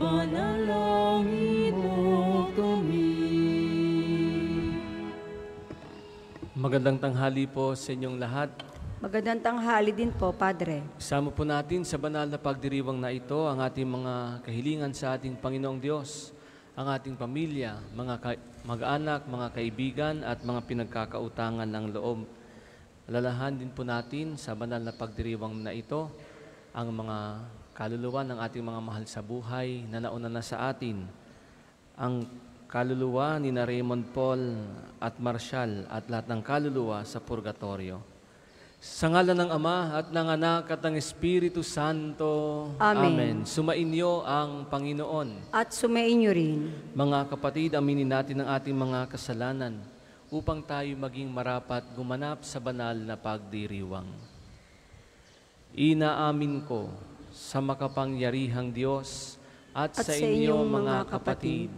ipanalangin mo kami. Magandang tanghali po sa inyong lahat. Magandang tanghali din po, Padre. Isama po natin sa banal na pagdiriwang na ito ang ating mga kahilingan sa ating Panginoong Diyos, ang ating pamilya, mga mag-anak, mga kaibigan at mga pinagkakautangan ng loob. Alalahan din po natin sa banal na pagdiriwang na ito ang mga kaluluwa ng ating mga mahal sa buhay na nauna na sa atin. Ang kaluluwa ni na Raymond Paul at Marshall at lahat ng kaluluwa sa purgatorio. Sa ngalan ng Ama at ng Anak at ng Espiritu Santo. Amen. Sumainyo ang Panginoon. At sumainyo rin. Mga kapatid, aminin natin ang ating mga kasalanan upang tayo maging marapat gumanap sa banal na pagdiriwang. Inaamin ko sa makapangyarihang Diyos at, At sa inyo mga kapatid,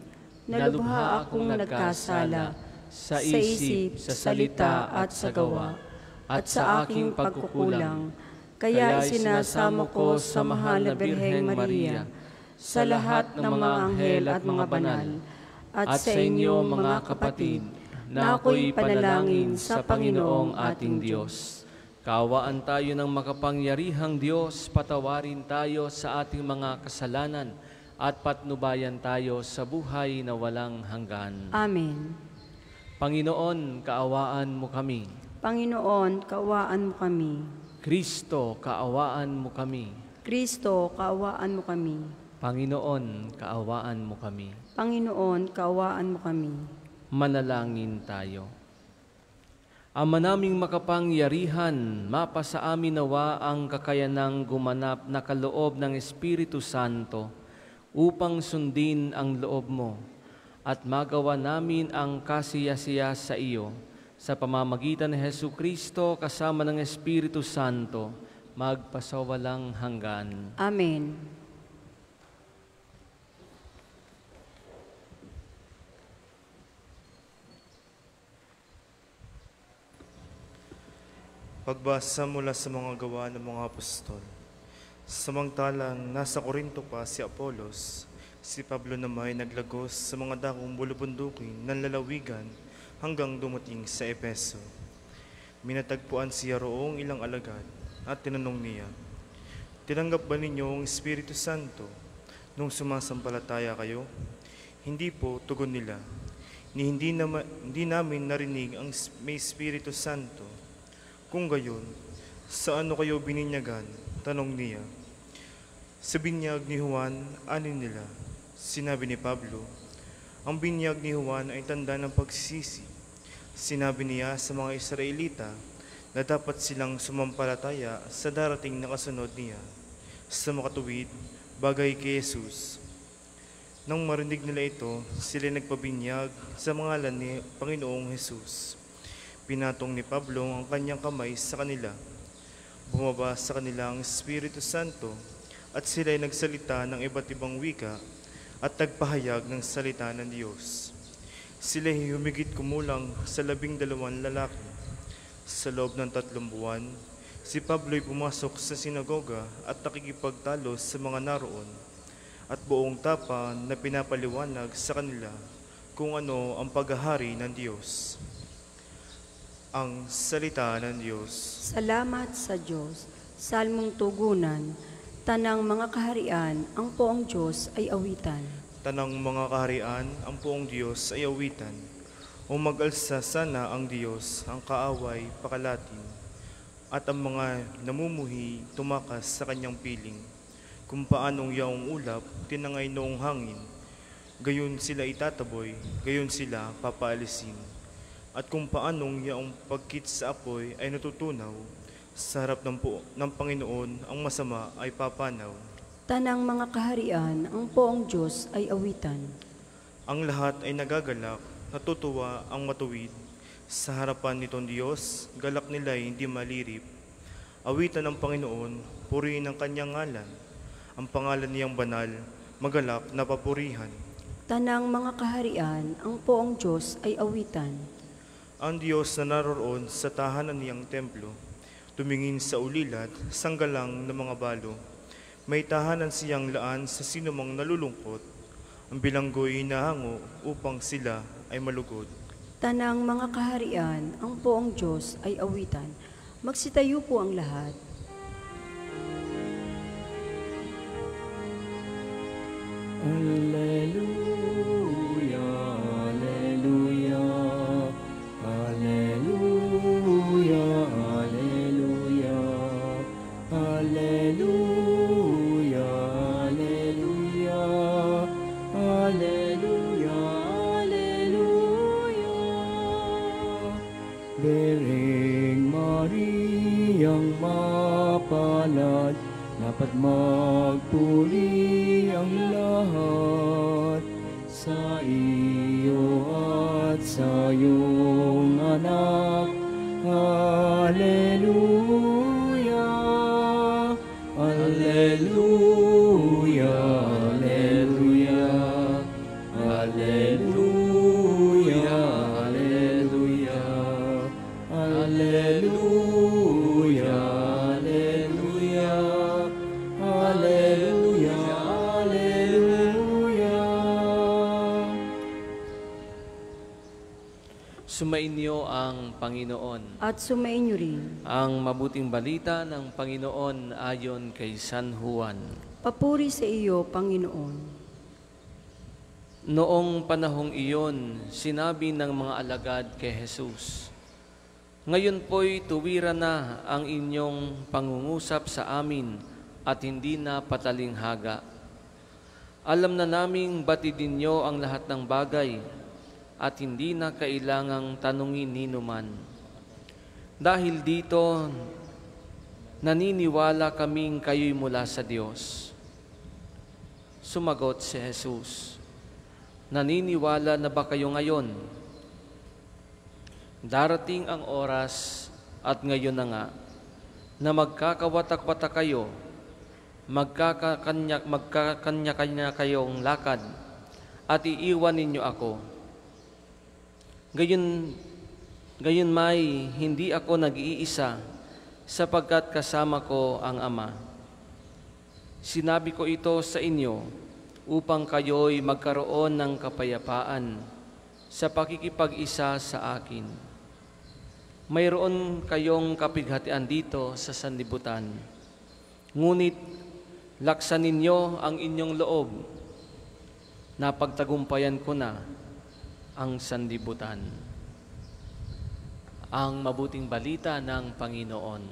na lubha akong nagkasala sa isip, sa salita at sa gawa, at sa aking pagkukulang. Kaya isinasamo ko sa mahal na Birheng Maria, sa lahat ng mga anghel at mga banal, at sa inyo mga kapatid, na ako'y panalangin sa Panginoong ating Diyos. Kaawaan tayo ng makapangyarihang Diyos, patawarin tayo sa ating mga kasalanan, at patnubayan tayo sa buhay na walang hanggan. Amen. Panginoon, kaawaan mo kami. Panginoon, kaawaan mo kami. Kristo, kaawaan mo kami. Kristo, kaawaan mo kami. Panginoon, kaawaan mo kami. Panginoon, kaawaan mo kami. Manalangin tayo. Ama naming makapangyarihan, mapa amin nawa ang kakayanang gumanap na kaloob ng Espiritu Santo upang sundin ang loob mo at magawa namin ang kasiyasiya sa iyo sa pamamagitan ni Hesu Kristo kasama ng Espiritu Santo magpasawalang hanggan. Amen. Pagbasa mula sa mga gawa ng mga apostol. Samantalang nasa Korinto pa si Apolos, si Pablo naman ay naglagos sa mga dakong bulubundukin ng lalawigan hanggang dumating sa Epeso. Minatagpuan siya roong ilang alagad at tinanong niya, Tinanggap ba ninyo ang Espiritu Santo nung sumasampalataya kayo? Hindi po, tugon nila. Ni hindi, nama, hindi namin narinig ang may Espiritu Santo. Kung gayon, sa ano kayo bininyagan? Tanong niya. Sa binyag ni Juan, anin nila? Sinabi ni Pablo, ang binyag ni Juan ay tanda ng pagsisisi. Sinabi niya sa mga Israelita na dapat silang sumampalataya sa darating na kasunod niya. Sa makatuwid, bagay kay Jesus. Nang marinig nila ito, sila nagpabinyag sa ngalan ni Panginoong Jesus. Pinatong ni Pablo ang kanyang kamay sa kanila. Bumaba sa kanila ang Espiritu Santo at sila'y nagsalita ng iba't ibang wika at nagpahayag ng salita ng Diyos. Sila'y humigit kumulang sa labing dalawang lalaki. Sa loob ng tatlong buwan, si Pablo'y pumasok sa sinagoga at nakikipagtalo sa mga naroon at buong tapa na pinapaliwanag sa kanila kung ano ang paghahari ng Diyos. Ang salita ng Diyos. Salamat sa Diyos. Salmong tugunan. Tanang mga kaharian, ang poong Diyos ay awitan. Tanang mga kaharian, ang poong Diyos ay awitan. O mag-alsa sana ang Diyos, ang kaaway, pakalatin, at ang mga namumuhi tumakas sa kanyang piling. Kung paanong yaong ulap, tinangay noong hangin, gayon sila itataboy, gayon sila papaalisin. At kung paanong yaong pagkit sa apoy ay natutunaw, sa harap ng, po, ng Panginoon ang masama ay papanaw. Tanang mga kaharian, ang poong Diyos ay awitan. Ang lahat ay nagagalak, natutuwa ang matuwid. Sa harapan nitong Diyos, galak nila hindi malirip. Awitan ng Panginoon, purihin ang kanyang ngalan. Ang pangalan niyang banal, magalak na papurihan. Tanang mga kaharian, ang poong Diyos ay awitan. Ang Diyos na naroon sa tahanan niyang templo, tumingin sa ulilat, sanggalang ng mga balo. May tahanan siyang laan sa sinumang nalulungkot. Ang bilanggo'y nahango upang sila ay malugod. Tanang mga kaharian, ang poong Diyos ay awitan. Magsitayo po ang lahat. Alleluia, Sumainyo ang Panginoon. At sumainyo rin. Ang mabuting balita ng Panginoon ayon kay San Juan. Papuri sa iyo, Panginoon. Noong panahong iyon, sinabi ng mga alagad kay Jesus, Ngayon po'y tuwira na ang inyong pangungusap sa amin at hindi na patalinghaga. Alam na naming batidin niyo ang lahat ng bagay at hindi na kailangang tanungin ninuman. Dahil dito, naniniwala kaming kayo'y mula sa Diyos. Sumagot si Jesus, Naniniwala na ba kayo ngayon? Darating ang oras at ngayon na nga na magkakawatak-watak kayo, magkakakanya, magkakanya-kanya kayong lakad at iiwan ninyo ako. Gayon, gayon may hindi ako nag-iisa sapagkat kasama ko ang Ama. Sinabi ko ito sa inyo upang kayo'y magkaroon ng kapayapaan sa pakikipag-isa sa akin. Mayroon kayong kapighatian dito sa sanlibutan. Ngunit laksan ninyo ang inyong loob. Napagtagumpayan ko na ang sanlibutan. Ang mabuting balita ng Panginoon.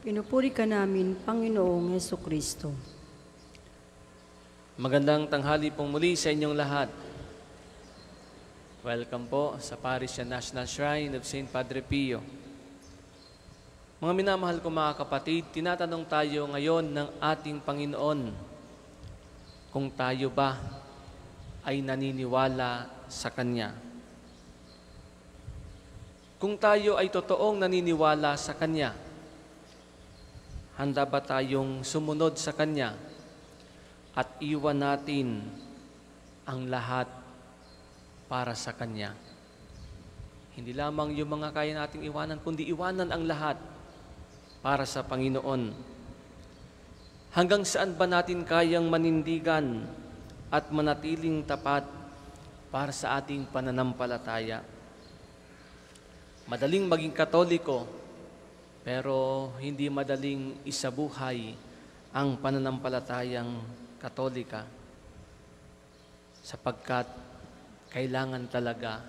Pinupuri ka namin, Panginoong Heso Kristo. Magandang tanghali pong muli sa inyong lahat. Welcome po sa Parish National Shrine of St. Padre Pio. Mga minamahal ko mga kapatid, tinatanong tayo ngayon ng ating Panginoon kung tayo ba ay naniniwala sa Kanya. Kung tayo ay totoong naniniwala sa Kanya, handa ba tayong sumunod sa Kanya at iwan natin ang lahat para sa Kanya. Hindi lamang yung mga kaya nating iwanan, kundi iwanan ang lahat para sa Panginoon. Hanggang saan ba natin kayang manindigan at manatiling tapat para sa ating pananampalataya? Madaling maging katoliko, pero hindi madaling isabuhay ang pananampalatayang katolika sapagkat kailangan talaga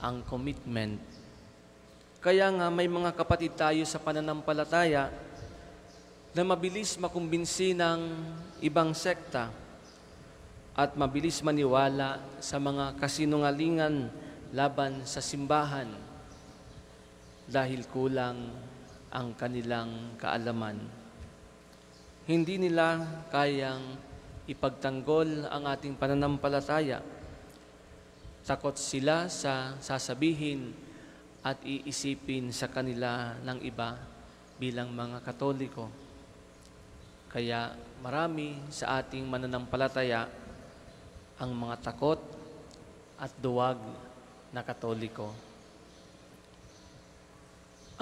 ang commitment. Kaya nga may mga kapatid tayo sa pananampalataya na mabilis makumbinsi ng ibang sekta at mabilis maniwala sa mga kasinungalingan laban sa simbahan dahil kulang ang kanilang kaalaman. Hindi nila kayang ipagtanggol ang ating pananampalataya. Takot sila sa sasabihin at iisipin sa kanila ng iba bilang mga katoliko. Kaya marami sa ating mananampalataya ang mga takot at duwag na katoliko.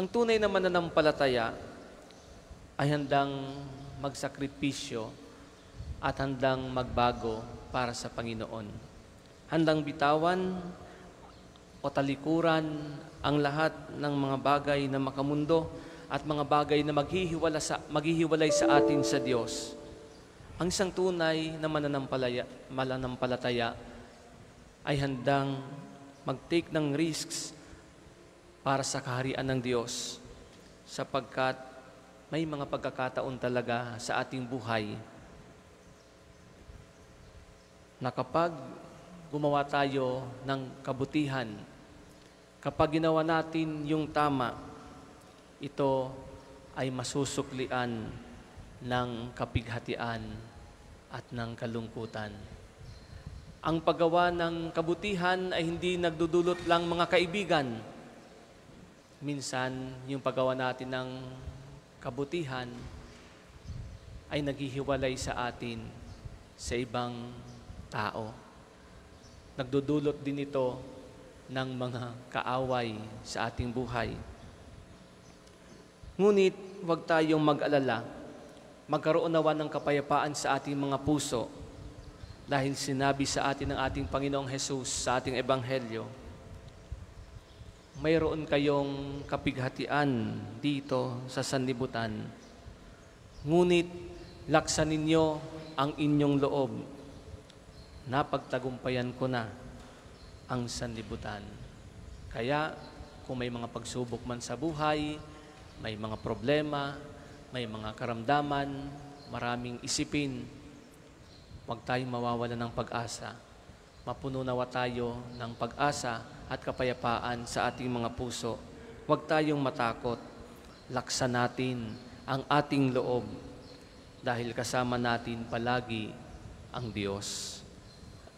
Ang tunay na mananampalataya ay handang magsakripisyo at handang magbago para sa Panginoon. Handang bitawan o talikuran ang lahat ng mga bagay na makamundo at mga bagay na maghihiwala sa, maghihiwalay sa atin sa Diyos. Ang isang tunay na mananampalaya, mananampalataya ay handang mag-take ng risks para sa kaharian ng Diyos sapagkat may mga pagkakataon talaga sa ating buhay na kapag gumawa tayo ng kabutihan, kapag ginawa natin yung tama, ito ay masusuklian ng kapighatian at ng kalungkutan. Ang paggawa ng kabutihan ay hindi nagdudulot lang mga kaibigan. Minsan, yung paggawa natin ng kabutihan ay naghihiwalay sa atin sa ibang tao. Nagdudulot din ito ng mga kaaway sa ating buhay. Ngunit huwag tayong mag-alala. Magkaroon nawa ng kapayapaan sa ating mga puso dahil sinabi sa atin ng ating Panginoong Hesus sa ating Ebanghelyo, mayroon kayong kapighatian dito sa sanlibutan. Ngunit laksan ninyo ang inyong loob. Napagtagumpayan ko na ang sanlibutan. Kaya kung may mga pagsubok man sa buhay, may mga problema, may mga karamdaman, maraming isipin, huwag tayong mawawala ng pag-asa. Mapuno nawa tayo ng pag-asa at kapayapaan sa ating mga puso. Huwag tayong matakot. Laksan natin ang ating loob dahil kasama natin palagi ang Diyos.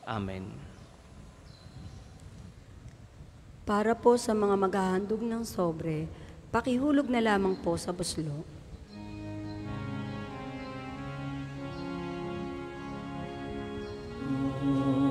Amen. Para po sa mga maghahandog ng sobre, pakihulog na lamang po sa buslo. Lupa'y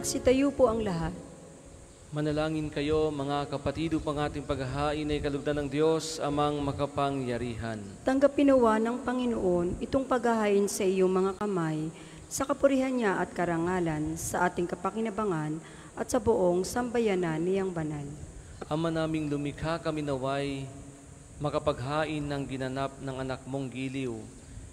Magsitayo po ang lahat. Manalangin kayo, mga kapatid, upang ating paghahain ay kalugdan ng Diyos, amang makapangyarihan. Tanggapin nawa ng Panginoon itong paghahain sa iyong mga kamay, sa kapurihan niya at karangalan, sa ating kapakinabangan, at sa buong sambayanan niyang banal. Ama naming lumikha kami naway, makapaghain ng ginanap ng anak mong giliw.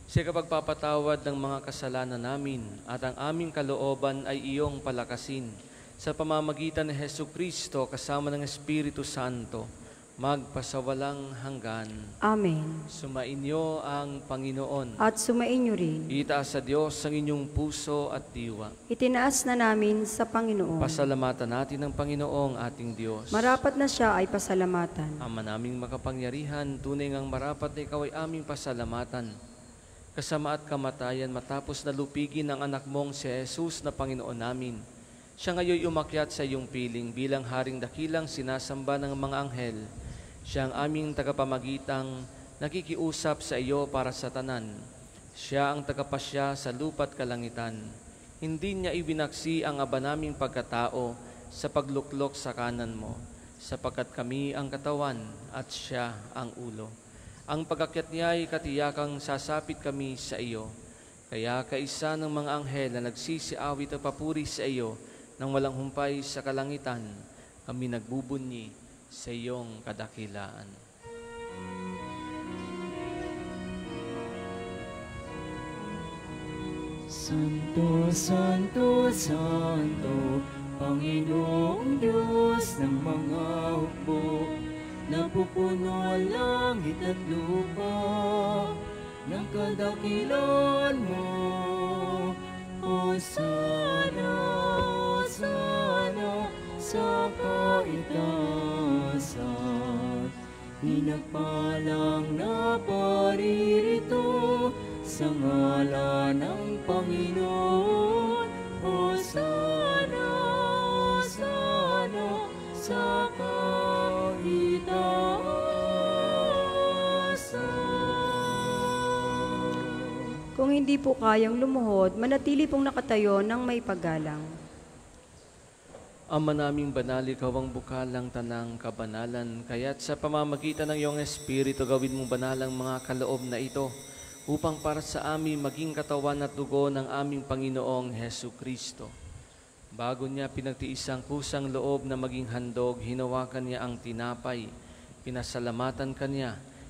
Sa kapagpapatawad ng mga kasalanan namin at ang aming kalooban ay iyong palakasin. Sa pamamagitan ni Heso Kristo kasama ng Espiritu Santo, magpasawalang hanggan. Amen. Sumainyo ang Panginoon. At sumainyo rin. Itaas sa Diyos ang inyong puso at diwa. Itinaas na namin sa Panginoon. Pasalamatan natin ang Panginoong ating Diyos. Marapat na siya ay pasalamatan. Ama naming makapangyarihan, tunay ngang marapat na ikaw ay aming pasalamatan. Kasama at kamatayan matapos na lupigin ang anak mong si Jesus na Panginoon namin. Siya ngayon umakyat sa iyong piling bilang haring dakilang sinasamba ng mga anghel. Siya ang aming tagapamagitang nakikiusap sa iyo para sa tanan. Siya ang tagapasya sa lupa't kalangitan. Hindi niya ibinaksi ang aba naming pagkatao sa pagluklok sa kanan mo, sapagkat kami ang katawan at siya ang ulo. Ang pagakyat niya ay katiyakang sasapit kami sa iyo. Kaya kaisa ng mga anghel na nagsisiawit at papuri sa iyo nang walang humpay sa kalangitan, kami nagbubunyi sa iyong kadakilaan. Santo, Santo, Santo, Panginoong Diyos ng mga hukbo, Napupuno ang langit at lupa ng kadakilan mo. Hosana, Hosana sa kaitaasan. Pinagpalang na paririto sa ngala ng Panginoon. Hosana, Hosana sa kaitaasan. Hindi po kayang lumuhod, manatili pong nakatayo ng may paggalang. Ama naming banal, ikaw ang bukalang tanang kabanalan, kaya't sa pamamagitan ng iyong Espiritu gawin mong banal ang mga kaloob na ito, upang para sa amin maging katawan at dugo ng aming Panginoong Heso Kristo. Bago niya pinagtiis ang kusang loob na maging handog, hinawakan niya ang tinapay, pinasalamatan kanya,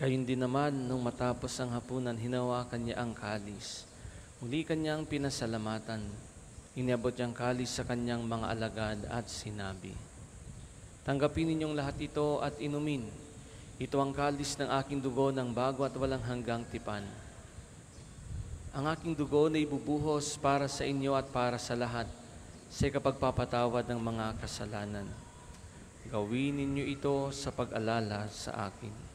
Gayun din naman, nung matapos ang hapunan, hinawakan niya ang kalis. Muli kanyang pinasalamatan. Iniabot niyang kalis sa kanyang mga alagad at sinabi, Tanggapin ninyong lahat ito at inumin. Ito ang kalis ng aking dugo ng bago at walang hanggang tipan. Ang aking dugo na ibubuhos para sa inyo at para sa lahat sa kapagpapatawad ng mga kasalanan. Gawin ninyo ito sa pag-alala sa akin.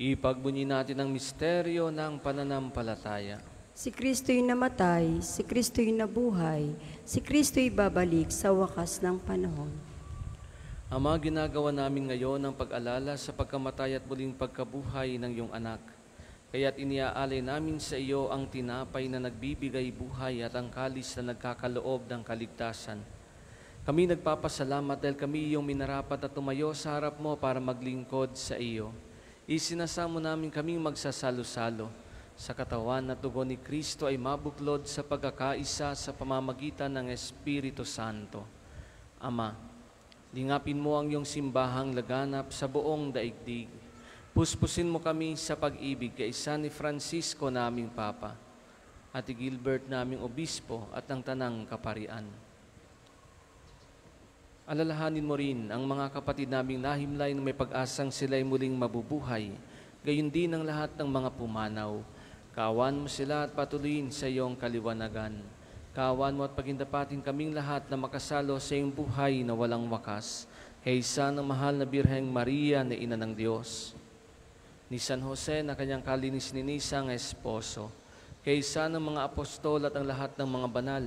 Ipagbunyi natin ang misteryo ng pananampalataya. Si Kristo'y namatay, si Kristo'y nabuhay, si Kristo'y babalik sa wakas ng panahon. Ama, ginagawa namin ngayon ang pag-alala sa pagkamatay at muling pagkabuhay ng iyong anak. Kaya't iniaalay namin sa iyo ang tinapay na nagbibigay buhay at ang kalis na nagkakaloob ng kaligtasan. Kami nagpapasalamat dahil kami iyong minarapat at tumayo sa harap mo para maglingkod sa iyo. Isinasamo namin kaming magsasalo-salo sa katawan at dugo ni Kristo ay mabuklod sa pagkakaisa sa pamamagitan ng Espiritu Santo. Ama, lingapin mo ang iyong simbahang laganap sa buong daigdig. Puspusin mo kami sa pag-ibig kay isa ni Francisco naming Papa at Gilbert naming Obispo at ang Tanang Kaparian. Alalahanin mo rin ang mga kapatid naming nahimlay na may pag-asang sila'y muling mabubuhay, gayon din ang lahat ng mga pumanaw. Kawan mo sila at patuloyin sa iyong kaliwanagan. Kawan mo at pagindapatin kaming lahat na makasalo sa iyong buhay na walang wakas. Haysa ng mahal na Birheng Maria na Ina ng Diyos. Ni San Jose na kanyang kalinis-ninisang esposo. Kaysa ng mga apostol at ang lahat ng mga banal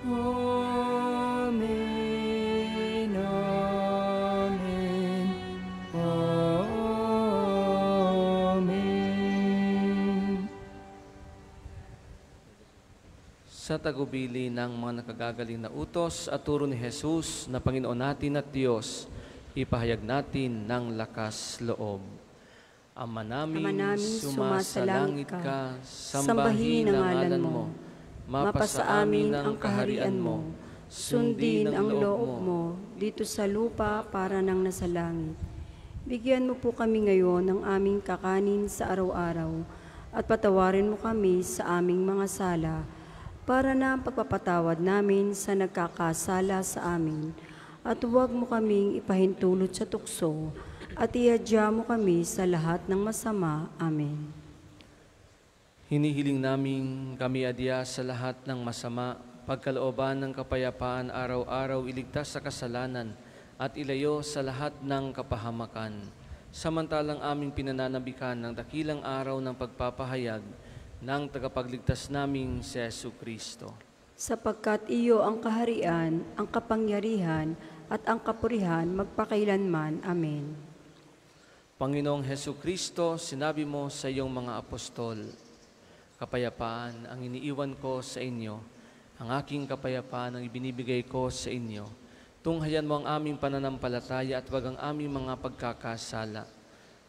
Amen. Amen. Sa tagubili ng mga nakagagaling na utos at turo ni Jesus na Panginoon natin at Diyos, ipahayag natin ng lakas loob. Ama namin, Ama namin, sumasalangit ka, ka, sambahin ang ngalan mo, mapasa amin ang kaharian mo, sundin ang loob mo dito sa lupa para nang nasa langit. Bigyan mo po kami ngayon ng aming kakanin sa araw-araw at patawarin mo kami sa aming mga sala para na ang pagpapatawad namin sa nagkakasala sa amin. At huwag mo kaming ipahintulot sa tukso at ihadya mo kami sa lahat ng masama. Amen. Hinihiling namin kami adya sa lahat ng masama, pagkalooban ng kapayapaan araw-araw iligtas sa kasalanan at ilayo sa lahat ng kapahamakan. Samantalang aming pinananabikan ng dakilang araw ng pagpapahayag ng tagapagligtas naming si Yesu Kristo. Sapagkat iyo ang kaharian, ang kapangyarihan, at ang kapurihan magpakailanman. Amen. Panginoong Heso Kristo, sinabi mo sa iyong mga apostol, Kapayapaan ang iniiwan ko sa inyo, ang aking kapayapaan ang ibinibigay ko sa inyo. Tunghayan mo ang aming pananampalataya at wag ang aming mga pagkakasala.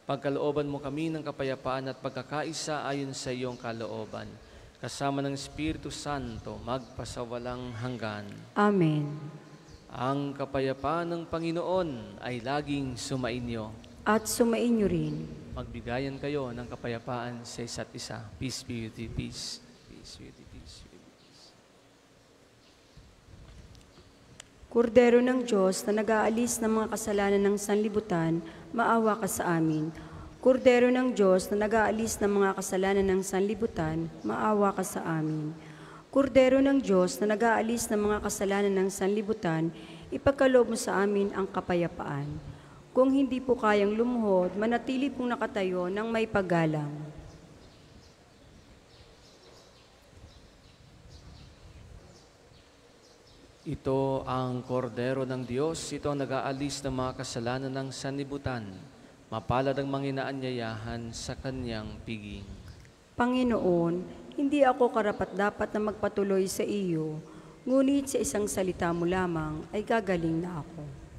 Pagkalooban mo kami ng kapayapaan at pagkakaisa ayon sa iyong kalooban. Kasama ng Espiritu Santo, magpasawalang hanggan. Amen. Ang kapayapaan ng Panginoon ay laging sumainyo. At sumainyo rin. Magbigayan kayo ng kapayapaan sa isa't isa. Peace be with you, peace. Peace be with you, peace. be with you, peace. Kordero ng Diyos na nag-aalis ng mga kasalanan ng sanlibutan, maawa ka sa amin. Kordero ng Diyos na nag-aalis ng mga kasalanan ng sanlibutan, maawa ka sa amin. Kordero ng Diyos na nag-aalis ng mga kasalanan ng sanlibutan, ipagkaloob mo sa amin ang kapayapaan. Kung hindi po kayang lumuhod, manatili pong nakatayo ng may paggalang. Ito ang kordero ng Diyos, ito ang nag-aalis ng mga kasalanan ng sanlibutan. Mapalad ang manginaanyayahan sa kanyang piging. Panginoon, hindi ako karapat-dapat na magpatuloy sa iyo, ngunit sa isang salita mo lamang ay gagaling na ako.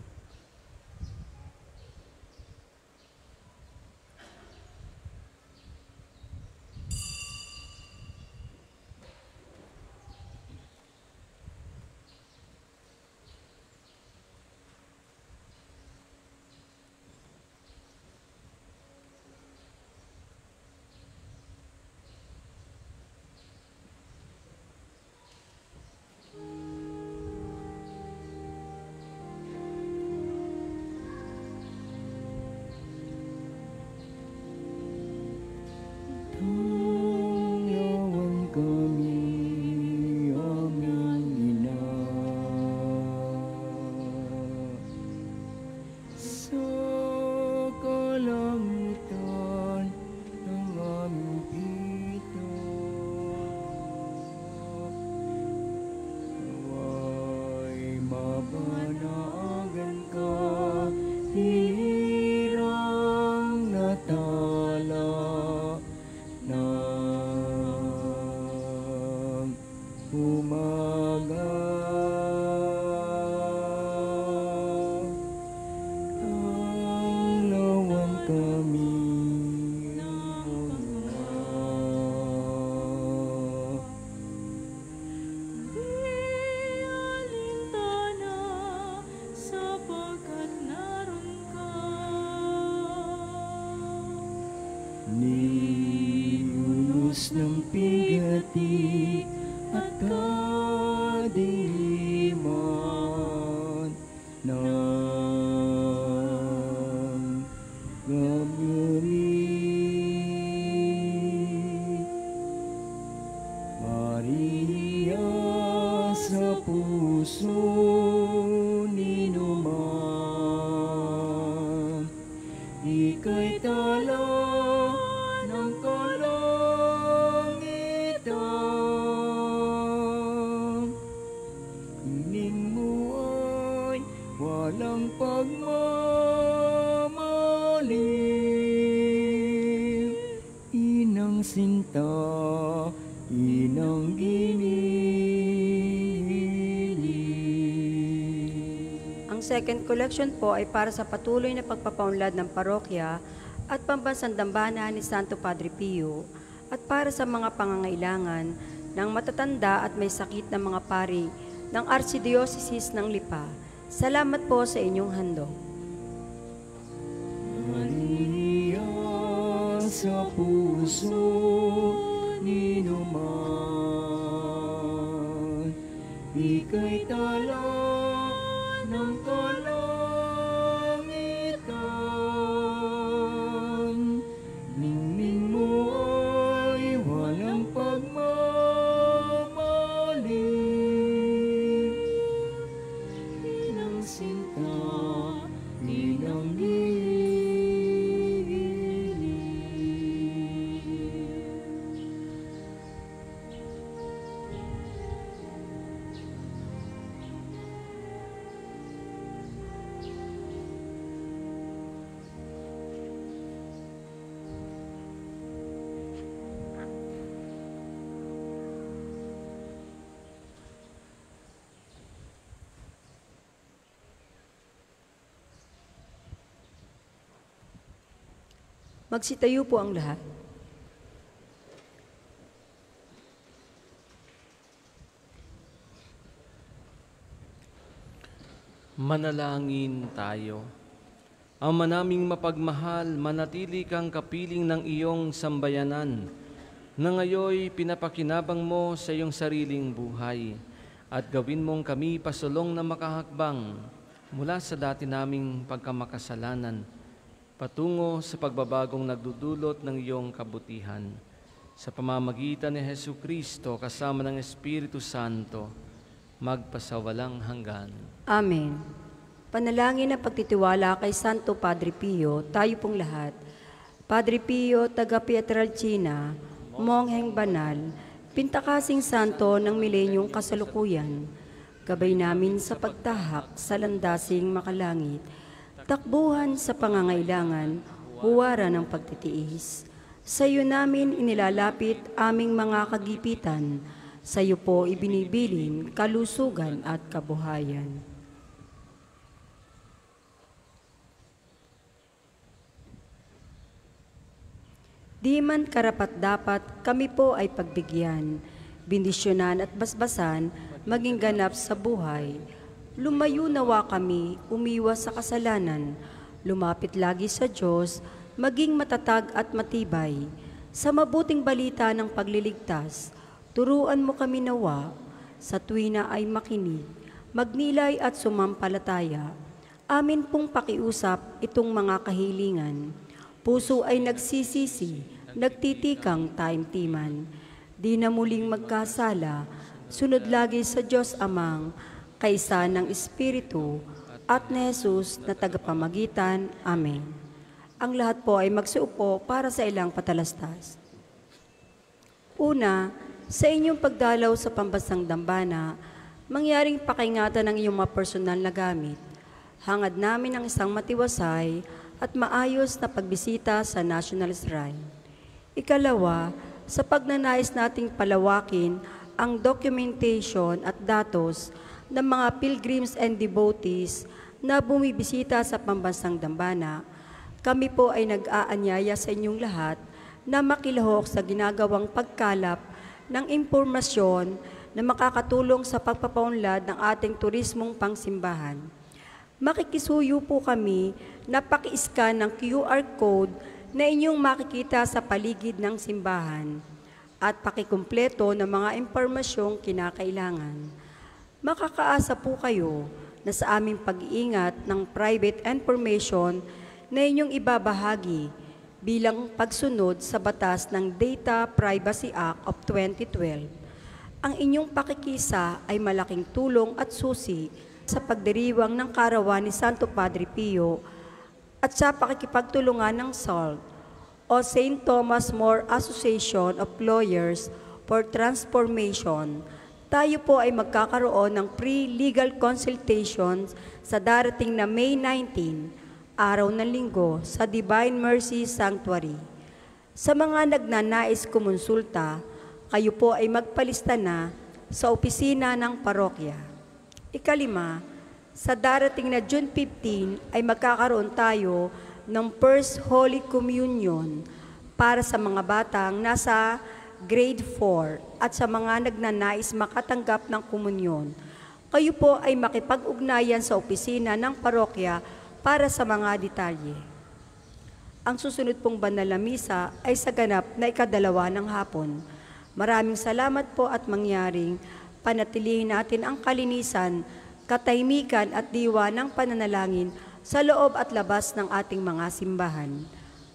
Ang second collection po ay para sa patuloy na pagpapaunlad ng parokya at pambansang dambana ni Santo Padre Pio at para sa mga pangangailangan ng matatanda at may sakit na mga pari ng Archdiocese ng Lipa. Salamat po sa inyong handog. Maria sa puso ni Numan, ika'y tala Magsitayo po ang lahat. Manalangin tayo. Ama naming mapagmahal, manatili kang kapiling ng iyong sambayanan, na ngayoy pinapakinabang mo sa iyong sariling buhay, at gawin mong kami pasulong na makahakbang mula sa dati naming pagkamakasalanan, patungo sa pagbabagong nagdudulot ng iyong kabutihan. Sa pamamagitan ni Heso Kristo kasama ng Espiritu Santo, magpasawalang hanggan. Amen. Panalangin na pagtitiwala kay Santo Padre Pio, tayo pong lahat. Padre Pio, taga Pietrelcina, mongheng banal, pintakasing santo ng milenyong kasalukuyan, gabay namin sa pagtahak sa landasing makalangit, takbuhan sa pangangailangan, huwara ng pagtitiis. Sa iyo namin inilalapit aming mga kagipitan, sa iyo po ibinibilin kalusugan at kabuhayan. Di man karapat-dapat kami po ay pagbigyan, bindisyonan at basbasan, maging ganap sa buhay. Lumayo nawa kami, umiwas sa kasalanan, lumapit lagi sa Diyos, maging matatag at matibay. Sa mabuting balita ng pagliligtas, turuan mo kami nawa, sa tuwina ay makinig, magnilay at sumampalataya. Amin pong pakiusap itong mga kahilingan. Puso ay nagsisisi, nagtitikang taimtiman. Di na muling magkasala, sunod lagi sa Diyos Amang, kaysa ng Espiritu at ni Jesus na tagapamagitan. Amen. Ang lahat po ay magsuupo para sa ilang patalastas. Una, sa inyong pagdalaw sa pambasang dambana, mangyaring pakaingatan ng iyong mga personal na gamit. Hangad namin ang isang matiwasay at maayos na pagbisita sa National Shrine. Ikalawa, sa pagnanais nating palawakin ang documentation at datos ng mga pilgrims and devotees na bumibisita sa pambansang dambana, kami po ay nag-aanyaya sa inyong lahat na makilahok sa ginagawang pagkalap ng impormasyon na makakatulong sa pagpapaunlad ng ating turismong pangsimbahan. Makikisuyo po kami na paki-scan ng QR code na inyong makikita sa paligid ng simbahan at pakikumpleto ng mga impormasyong kinakailangan. Makakaasa po kayo na sa aming pag-iingat ng private information na inyong ibabahagi bilang pagsunod sa batas ng Data Privacy Act of 2012. Ang inyong pakikisa ay malaking tulong at susi sa pagdiriwang ng karawan ni Santo Padre Pio at sa pakikipagtulungan ng SALT o St. Thomas More Association of Lawyers for Transformation. Tayo po ay magkakaroon ng pre-legal consultations sa darating na May 19, araw ng linggo, sa Divine Mercy Sanctuary. Sa mga nagnanais kumonsulta, kayo po ay magpalista na sa opisina ng parokya. Ikalima, sa darating na June 15 ay magkakaroon tayo ng First Holy Communion para sa mga batang nasa grade 4 at sa mga nagnanais makatanggap ng komunyon. Kayo po ay makipag-ugnayan sa opisina ng parokya para sa mga detalye. Ang susunod pong banal na misa ay sa ganap na ikadalawa ng hapon. Maraming salamat po at mangyaring panatilihin natin ang kalinisan, katahimikan at diwa ng pananalangin sa loob at labas ng ating mga simbahan.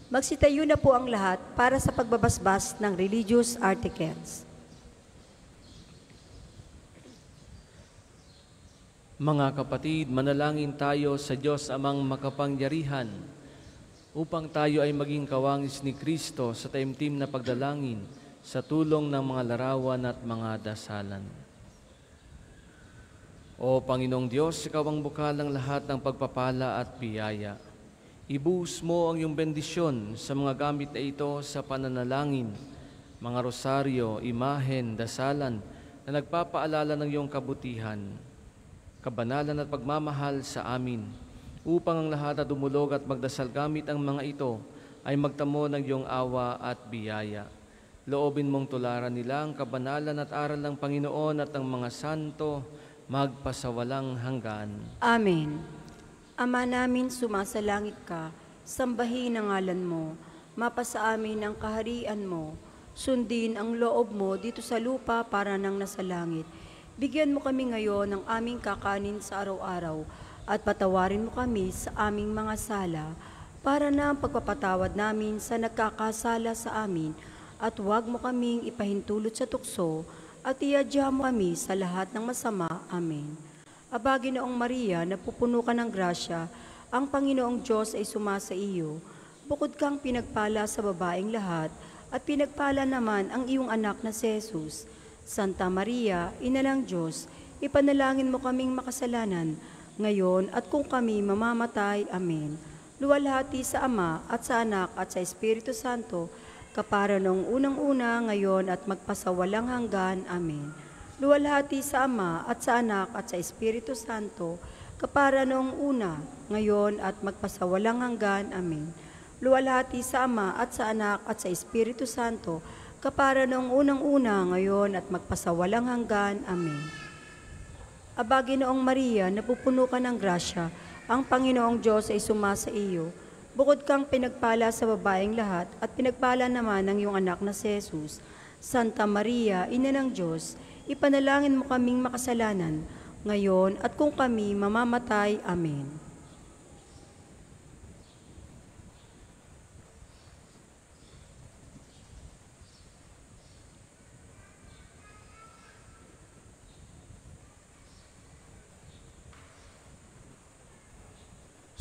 Magsitayo na po ang lahat para sa pagbabasbas ng religious articles. Mga kapatid, manalangin tayo sa Diyos amang makapangyarihan upang tayo ay maging kawangis ni Kristo sa taimtim na pagdalangin sa tulong ng mga larawan at mga dasalan. O Panginoong Diyos, Ikaw ang bukal ng lahat ng pagpapala at biyaya. Ibuhos mo ang iyong bendisyon sa mga gamit na ito sa pananalangin, mga rosaryo, imahen, dasalan na nagpapaalala ng iyong kabutihan, kabanalan at pagmamahal sa amin, upang ang lahat na dumulog at magdasal gamit ang mga ito ay magtamo ng iyong awa at biyaya. Loobin mong tularan nila ang kabanalan at aral ng Panginoon at ang mga santo magpasawalang hanggan. Amen. Ama namin, sumasalangit ka, sambahin ang ngalan mo, mapasa amin ang kaharian mo, sundin ang loob mo dito sa lupa para nang nasa langit. Bigyan mo kami ngayon ng aming kakanin sa araw-araw at patawarin mo kami sa aming mga sala para na ang pagpapatawad namin sa nagkakasala sa amin at huwag mo kaming ipahintulot sa tukso at iadya mo kami sa lahat ng masama. Amen. Aba, Ginoong Maria, napupuno ka ng grasya, ang Panginoong Diyos ay sumasa iyo. Bukod kang pinagpala sa babaeng lahat, at pinagpala naman ang iyong anak na si Jesus. Santa Maria, Ina ng Diyos, ipanalangin mo kaming makasalanan, ngayon at kung kami mamamatay. Amen. Luwalhati sa Ama at sa Anak at sa Espiritu Santo, kapara noong unang-una, ngayon at magpasawalang hanggan. Amen. Luwalhati sa Ama at sa Anak at sa Espiritu Santo, kapara noong una, ngayon at magpasawalang hanggan. Amen. Luwalhati sa Ama at sa Anak at sa Espiritu Santo, kapara noong unang-una, ngayon at magpasawalang hanggan. Amen. Aba, Ginoong Maria, napupuno ka ng grasya, ang Panginoong Diyos ay sumasa iyo. Bukod kang pinagpala sa babaeng lahat at pinagpala naman ng iyong anak na si Jesus. Santa Maria, Ina ng Diyos, ipanalangin mo kaming makasalanan, ngayon at kung kami mamamatay. Amen.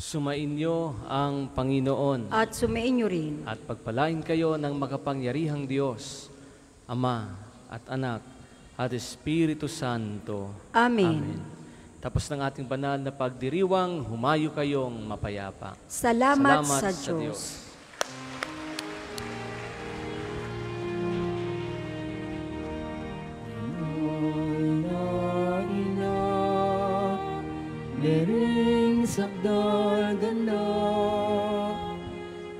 Sumainyo ang Panginoon At sumainyo rin. at pagpalain kayo ng makapangyarihang Diyos, Ama at Anak at Espiritu Santo. Amen. Tapos ng ating banal na pagdiriwang, humayo kayong mapayapa. Salamat, Salamat sa, sa Diyos. Diyos. Dering sakdal ganda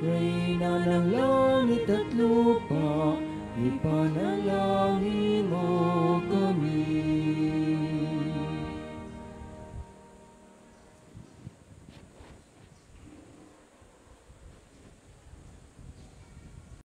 Reyna ng langit at lupa Ipanalangin